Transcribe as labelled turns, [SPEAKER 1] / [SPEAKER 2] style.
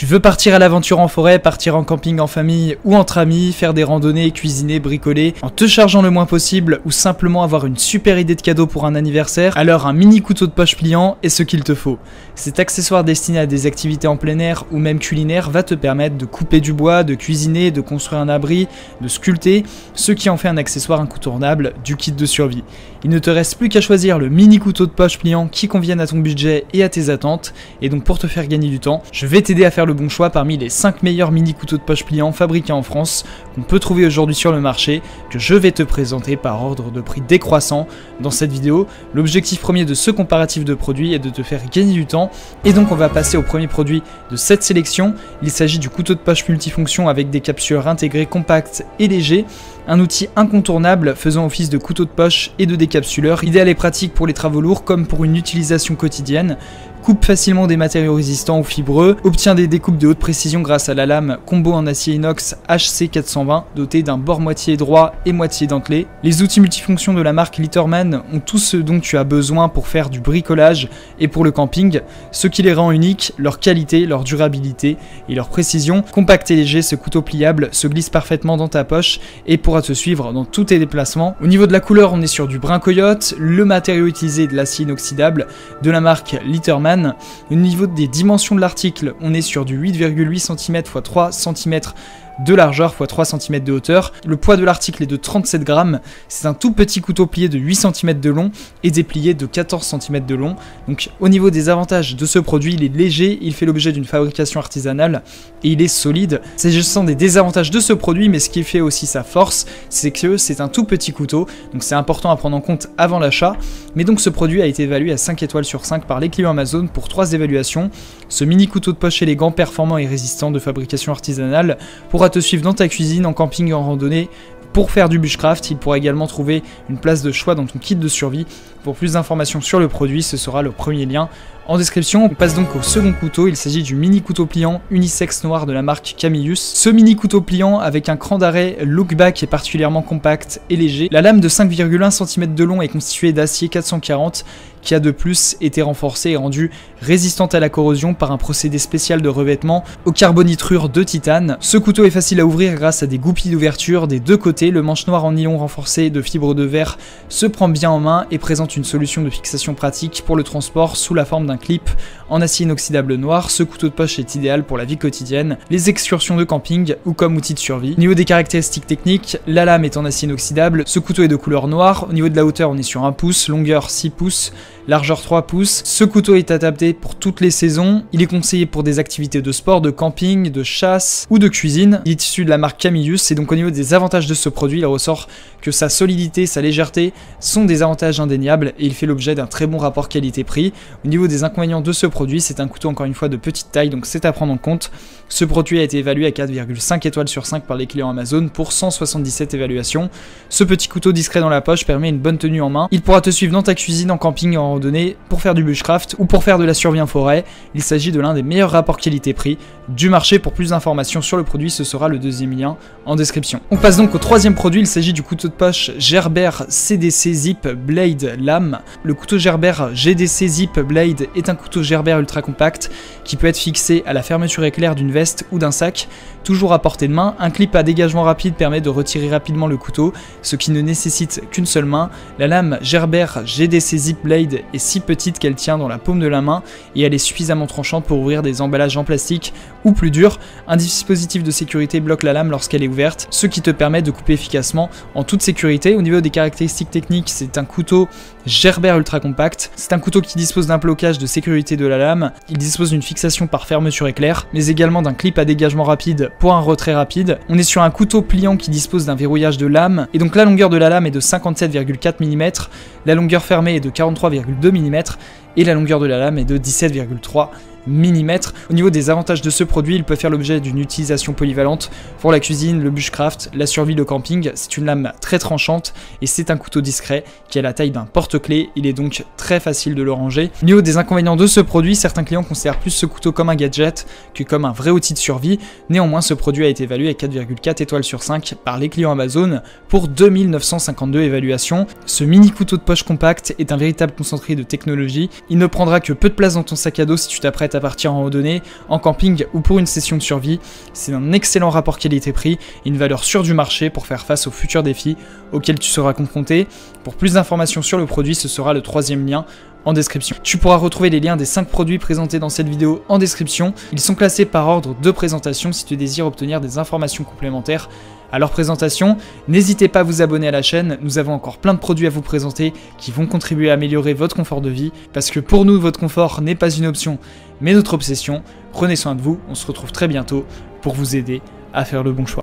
[SPEAKER 1] Tu veux partir à l'aventure en forêt, partir en camping en famille ou entre amis, faire des randonnées, cuisiner, bricoler, en te chargeant le moins possible ou simplement avoir une super idée de cadeau pour un anniversaire, alors un mini couteau de poche pliant est ce qu'il te faut. Cet accessoire destiné à des activités en plein air ou même culinaire va te permettre de couper du bois, de cuisiner, de construire un abri, de sculpter, ce qui en fait un accessoire incontournable du kit de survie. Il ne te reste plus qu'à choisir le mini couteau de poche pliant qui convienne à ton budget et à tes attentes, et donc pour te faire gagner du temps, je vais t'aider à faire le bon choix parmi les 5 meilleurs mini couteaux de poche pliant fabriqués en France qu'on peut trouver aujourd'hui sur le marché, que je vais te présenter par ordre de prix décroissant dans cette vidéo. L'objectif premier de ce comparatif de produits est de te faire gagner du temps, et donc on va passer au premier produit de cette sélection. Il s'agit du couteau de poche multifonction avec des capsules intégrées compactes et légers un outil incontournable faisant office de couteau de poche et de décapsuleur, idéal et pratique pour les travaux lourds comme pour une utilisation quotidienne coupe facilement des matériaux résistants ou fibreux, obtient des découpes de haute précision grâce à la lame combo en acier inox HC420 dotée d'un bord moitié droit et moitié dentelé. Les outils multifonctions de la marque Litterman ont tout ce dont tu as besoin pour faire du bricolage et pour le camping, ce qui les rend uniques, leur qualité, leur durabilité et leur précision. Compact et léger, ce couteau pliable se glisse parfaitement dans ta poche et pourra te suivre dans tous tes déplacements. Au niveau de la couleur, on est sur du brun coyote, le matériau utilisé est de l'acier inoxydable de la marque Litterman au niveau des dimensions de l'article, on est sur du 8,8 cm x 3 cm de largeur x 3 cm de hauteur. Le poids de l'article est de 37 grammes. C'est un tout petit couteau plié de 8 cm de long et déplié de 14 cm de long. Donc au niveau des avantages de ce produit, il est léger, il fait l'objet d'une fabrication artisanale et il est solide. Justement des désavantages de ce produit, mais ce qui fait aussi sa force, c'est que c'est un tout petit couteau, donc c'est important à prendre en compte avant l'achat. Mais donc ce produit a été évalué à 5 étoiles sur 5 par les clients Amazon pour 3 évaluations. Ce mini couteau de poche élégant, performant et résistant de fabrication artisanale pourra te suivre dans ta cuisine, en camping en randonnée. Pour faire du bushcraft, il pourra également trouver une place de choix dans ton kit de survie. Pour plus d'informations sur le produit, ce sera le premier lien en description. On passe donc au second couteau, il s'agit du mini couteau pliant unisex noir de la marque Camillus. Ce mini couteau pliant avec un cran d'arrêt look back est particulièrement compact et léger. La lame de 5,1 cm de long est constituée d'acier 440 qui a de plus été renforcée et rendue résistante à la corrosion par un procédé spécial de revêtement au carbonitrure de titane. Ce couteau est facile à ouvrir grâce à des goupilles d'ouverture des deux côtés. Le manche noir en nylon renforcé de fibres de verre se prend bien en main et présente une solution de fixation pratique pour le transport sous la forme d'un clip en acier inoxydable noir, ce couteau de poche est idéal pour la vie quotidienne, les excursions de camping ou comme outil de survie. Au niveau des caractéristiques techniques, la lame est en acier inoxydable, ce couteau est de couleur noire, au niveau de la hauteur on est sur 1 pouce, longueur 6 pouces, largeur 3 pouces. Ce couteau est adapté pour toutes les saisons, il est conseillé pour des activités de sport, de camping, de chasse ou de cuisine. Il est issu de la marque Camillus et donc au niveau des avantages de ce produit, il ressort que sa solidité, sa légèreté sont des avantages indéniables et il fait l'objet d'un très bon rapport qualité-prix. Au niveau des inconvénients de ce produit, c'est un couteau encore une fois de petite taille donc c'est à prendre en compte. Ce produit a été évalué à 4,5 étoiles sur 5 par les clients Amazon pour 177 évaluations. Ce petit couteau discret dans la poche permet une bonne tenue en main. Il pourra te suivre dans ta cuisine, en camping et randonnée pour faire du bushcraft ou pour faire de la survie en forêt. Il s'agit de l'un des meilleurs rapports qualité-prix du marché. Pour plus d'informations sur le produit, ce sera le deuxième lien en description. On passe donc au troisième produit, il s'agit du couteau de poche Gerber CDC Zip Blade Lame. Le couteau Gerber GDC Zip Blade est un couteau Gerber ultra compact qui peut être fixé à la fermeture éclair d'une veste ou d'un sac, toujours à portée de main. Un clip à dégagement rapide permet de retirer rapidement le couteau, ce qui ne nécessite qu'une seule main. La lame Gerber GDC Zip Blade est si petite qu'elle tient dans la paume de la main et elle est suffisamment tranchante pour ouvrir des emballages en plastique ou plus dur. Un dispositif de sécurité bloque la lame lorsqu'elle est ouverte, ce qui te permet de couper efficacement en toute sécurité. Au niveau des caractéristiques techniques, c'est un couteau Gerber ultra compact. C'est un couteau qui dispose d'un blocage de sécurité de la lame. Il dispose d'une fixation par fermeture éclair, mais également d'un clip à dégagement rapide pour un retrait rapide. On est sur un couteau pliant qui dispose d'un verrouillage de lame, et donc la longueur de la lame est de 57,4 mm, la longueur fermée est de 43,2 mm, et la longueur de la lame est de 17,3 mm. Au niveau des avantages de ce produit, il peut faire l'objet d'une utilisation polyvalente pour la cuisine, le bushcraft, la survie, le camping. C'est une lame très tranchante et c'est un couteau discret qui a la taille d'un porte-clés. Il est donc très facile de le ranger. Au niveau des inconvénients de ce produit, certains clients considèrent plus ce couteau comme un gadget que comme un vrai outil de survie. Néanmoins, ce produit a été évalué à 4,4 étoiles sur 5 par les clients Amazon pour 2952 évaluations. Ce mini couteau de poche compact est un véritable concentré de technologie Il ne prendra que peu de place dans ton sac à dos si tu t'apprêtes à partir en randonnée, en camping ou pour une session de survie. C'est un excellent rapport qualité-prix et une valeur sûre du marché pour faire face aux futurs défis auxquels tu seras confronté. Pour plus d'informations sur le produit, ce sera le troisième lien en description. Tu pourras retrouver les liens des 5 produits présentés dans cette vidéo en description. Ils sont classés par ordre de présentation si tu désires obtenir des informations complémentaires à leur présentation. N'hésitez pas à vous abonner à la chaîne, nous avons encore plein de produits à vous présenter qui vont contribuer à améliorer votre confort de vie, parce que pour nous, votre confort n'est pas une option, mais notre obsession. Prenez soin de vous, on se retrouve très bientôt pour vous aider à faire le bon choix.